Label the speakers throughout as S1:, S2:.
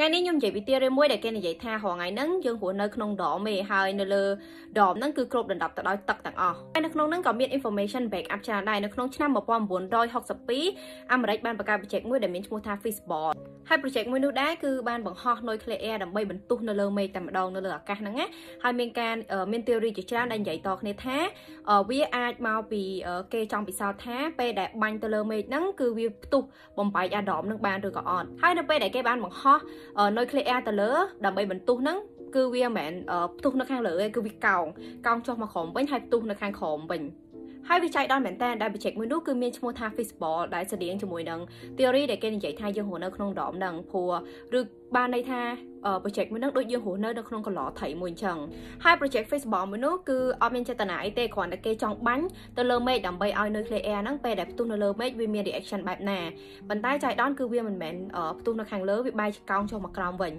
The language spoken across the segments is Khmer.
S1: ថ្ងៃនេះខ្ញុំនិយាយពីទីរឿងមួយដែលគេនិយាយថារាល់ថ្ងៃហ្នឹងយើងរស់នៅក្នុងដមឯហើយនៅលើដមហ្នឹងគឺគ្រប់ដណ្ដប់ទៅដោយទឹកទាំងអស់ហើយនៅក្នុងហ្នឹងក៏មាន information back up ច្រើនដែរនៅក្នុងឆ្នាំ1962អាមេរិកបានបង្កើត project មួយដែលមានឈ្មោះថា Fishball ហើយ project មួយនោះដែរគឺបានបង្ហោះ nuclear ដើម្បីបន្ទុះនៅលើមេឃតែម្ដងនៅលើអាកាសហ្នឹងណាហើយមានការមាន theory ជាច្រើនដែលនិយាយតគ្នាថាវាអាចមកពីគេចង់ពិសោធន៍ថាពេលដែលបាញ់ទៅលើមេឃហ្នឹងគឺវាផ្ទុះបំបែកអាដមនឹងបានឬក៏អត់ហើយនៅពេលដែលគេបានបង្ហោះ nuclear ទៅលើដើម្បីបន្ទុះហ្នឹងគឺវាមិនមែនផ្ទុះនៅខាងលើទេគឺវាកោងកោងចុះមកក្រោមវិញហើយផ្ទុះនៅខាងក្រោមវិញ ហើយវាចៃដន្យមែនតើដែល project មួយនោះគឺមានឈ្មោះថា fishball ដែលស្តៀងជាមួយនឹង theory ដែលគេនិយាយថាយើងរស់នៅក្នុងដមហ្នឹងព្រោះឬបានន័យថា project មួយហ្នឹងដូចយើងរស់នៅនៅក្នុងកន្លោថៃមួយអញ្ចឹងហើយ project Facebook មួយនោះគឺអត់មានចេតនាអីទេគ្រាន់តែគេចង់បាញ់ទៅលើមេឃដើម្បីឲ្យ nuclear air ហ្នឹងពេលដែលផ្ទុះនៅលើមេឃវាមាន reaction បែបណាប៉ុន្តែចៃដន្យគឺវាមិនមែនផ្ទុះនៅខាងលើវាបែរជាកោងចុះមកក្រោមវិញ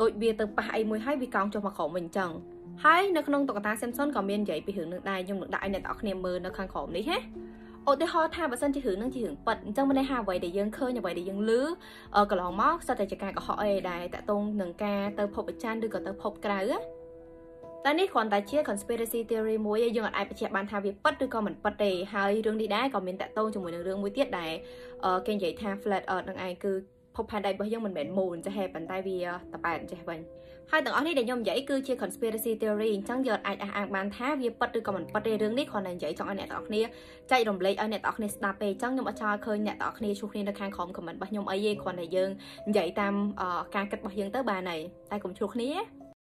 S1: ដូចវាទៅប៉ះអីមួយហើយវាកោងចុះមកក្រោមវិញអញ្ចឹង ហើយនៅក្នុងតុក្កតា Samsung ក៏មាននិយាយពីរឿងនឹងដែរខ្ញុំនឹងដាក់ឲ្យអ្នកទាំងអស់គ្នាមើលនៅខាងក្រោមនេះណាឧទាហរណ៍ថាបើសិនជារឿងនឹងជារឿងប៉ិតអញ្ចឹងមិនន័យថាអ្វីដែលយើងឃើញអ្វីដែលយើងឮកន្លងមកសិតតែជាការកុហកអីដែរតកតងនឹងការទៅភពអាចារ្យឬក៏ទៅភពក្រៅណាតែនេះគ្រាន់តែជា conspiracy theory មួយយើងអាចបញ្ជាក់បានថាវាប៉ិតឬក៏មិនប៉ិតទេហើយរឿងនេះដែរក៏មានតកតងជាមួយនឹងរឿងមួយទៀតដែលគេនិយាយថា flat earth នឹងឯងគឺ ភពផែនដីរបស់យើងមិនមែនមូលចេះហេប៉ុន្តែវាតប៉ែតចេះវិញហើយទាំងអស់នេះដែលខ្ញុំនិយាយគឺជា conspiracy theory អញ្ចឹងយើងអាចអះអាងបានថាវាប៉ិតឬក៏មិនប៉ិតទេរឿងនេះគ្រាន់តែនិយាយចង់ឲ្យអ្នកទាំងអស់គ្នាចែករំលែកឲ្យអ្នកទាំងអស់គ្នាស្ដាប់ទេអញ្ចឹងខ្ញុំអត់ចង់ឃើញអ្នកទាំងអស់គ្នាជួបគ្នានៅខាងក្រោម comment របស់ខ្ញុំអីទេគ្រាន់តែយើងនិយាយតាមការគិតរបស់យើងទៅបានហើយតែកុំជួបគ្នា